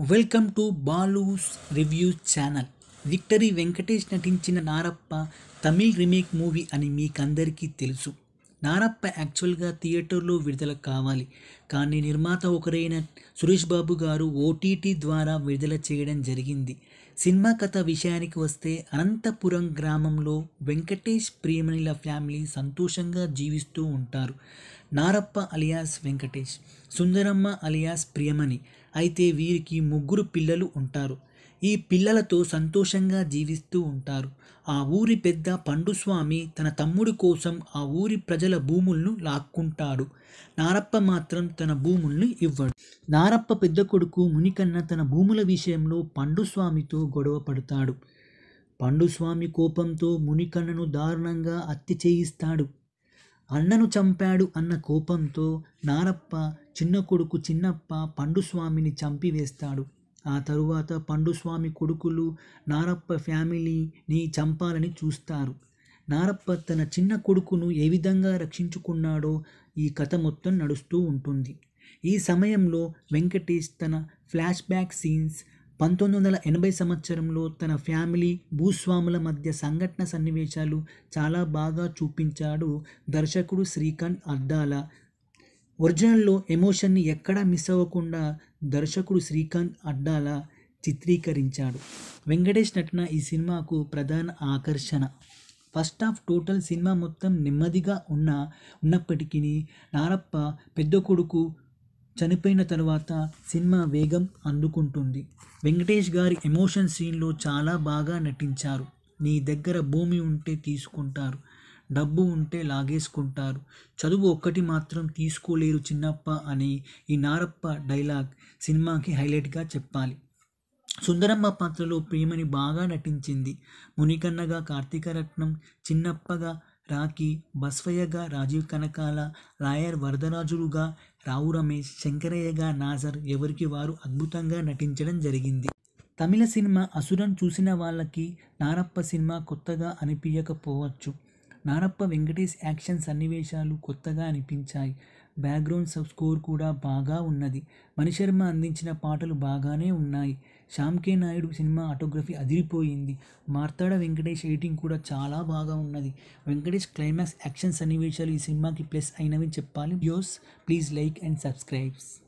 Welcome to Balu's review channel. Victory Venkatesh నటించిన Narappa Tamil remake movie అని మీకందరికీ తెలుసు. నారప్ప యాక్చువల్గా థియేటర్లో విడుదల కావాలి. కానీ నిర్మాత ఒకరైన సురేష్ బాబు గారు ఓటీటీ ద్వారా విడుదల చేయడం జరిగింది. సినిమా కథ విషయానికి వస్తే అనంతపురం గ్రామంలో వెంకటేష్ ప్రియమణిల ఫ్యామిలీ సంతోషంగా జీవిస్తూ ఉంటారు. నారప్ప అలియాస్ వెంకటేష్ సుందరమ్మ అలియాస్ ప్రియమణి అయితే వీరికి ముగ్గురు పిల్లలు ఉంటారు. ఈ పిల్లలతో సంతోషంగా జీవిస్తూ ఉంటారు. ఆ ఊరి పెద్ద పండుస్వామి తన తమ్ముడి కోసం ఆ ఊరి ప్రజల భూములను లాక్కుంటాడు. నారప్ప మాత్రం తన భూముల్ని ఇవ్వడు. నారప్ప పెద్ద కొడుకు మునికన్న తన భూముల విషయంలో పండుస్వామితో గొడవ పడతాడు. పండుస్వామి కోపంతో మునికన్నను దారుణంగా హత్య చేయిస్తాడు. అన్నను చంపాడు అన్న కోపంతో నారప్ప చిన్న కొడుకు చిన్నప్ప పండుస్వామిని చంపివేస్తాడు ఆ తరువాత పండుస్వామి కొడుకులు నారప్ప ఫ్యామిలీని చంపాలని చూస్తారు. నారప్ప తన చిన్న కొడుకును ఏ విధంగా రక్షించుకున్నాడో ఈ కథ మొత్తం నడుస్తూ ఉంటుంది. ఈ సమయంలో వెంకటేష్ తన ఫ్లాష్ బ్యాక్ సీన్స్ పంతొమ్మిది వందల ఎనభై సంవత్సరంలో తన ఫ్యామిలీ భూస్వాముల మధ్య సంఘటన సన్నివేశాలు చాలా బాగా చూపించాడు దర్శకుడు శ్రీకాంత్ అద్దాల. ఒరిజినల్లో ఎమోషన్ని ఎక్కడా మిస్ అవ్వకుండా దర్శకుడు శ్రీకాంత్ అడ్డాల చిత్రీకరించాడు. వెంకటేష్ నటన ఈ సినిమాకు ప్రధాన ఆకర్షణ. ఫస్ట్ హాఫ్ టోటల్ సినిమా మొత్తం నెమ్మదిగా ఉన్న ఉన్నప్పటికీ నారప్ప పెద్ద కొడుకు చనిపోయిన తర్వాత సినిమా వేగం అందుకుంటుంది. వెంకటేష్ గారి ఎమోషన్ సీన్లో చాలా బాగా నటించారు. నీ దగ్గర భూమి ఉంటే తీసుకుంటారు. డబ్బు ఉంటే లాగేసుకుంటారు. చదువు ఒక్కటి మాత్రం తీసుకోలేరు చిన్నప్ప అని ఈ నారప్ప డైలాగ్ సినిమాకి హైలైట్గా చెప్పాలి. సుందరమ్మ పాత్రలో ప్రేమని బాగా నటించింది మునికన్నగా కార్తీకరత్నం చిన్నప్పగా రాఖీ బస్వయ్యగా రాజీవ్ కనకాల లాయర్ వరదరాజులుగా రావు రమేష్ శంకరయ్యగా నాజర్ ఎవరికి వారు అద్భుతంగా నటించడం జరిగింది. తమిళ సినిమా అసురన్ చూసిన వాళ్ళకి నారప్ప సినిమా కొత్తగా అనిపించకపోవచ్చు నారప్ప వెంకటేష్ యాక్షన్ సన్నివేశాలు కొత్తగా అనిపించాయి. బ్యాక్గ్రౌండ్ సబ్ స్కోర్ కూడా బాగా ఉన్నది. మణిశర్మ అందించిన పాటలు బాగానే ఉన్నాయి. Shyam K Naidu cinematography అదిరిపోయింది. మార్తాడ వెంకటేష్ ఎడిటింగ్ కూడా చాలా బాగా ఉన్నది. వెంకటేష్ క్లైమాక్స్ యాక్షన్ సన్నివేశాలు ఈ సినిమాకి ప్లస్ అయినవి చెప్పాలి. యోస్ ప్లీజ్ లైక్ అండ్ సబ్స్క్రైబ్స్.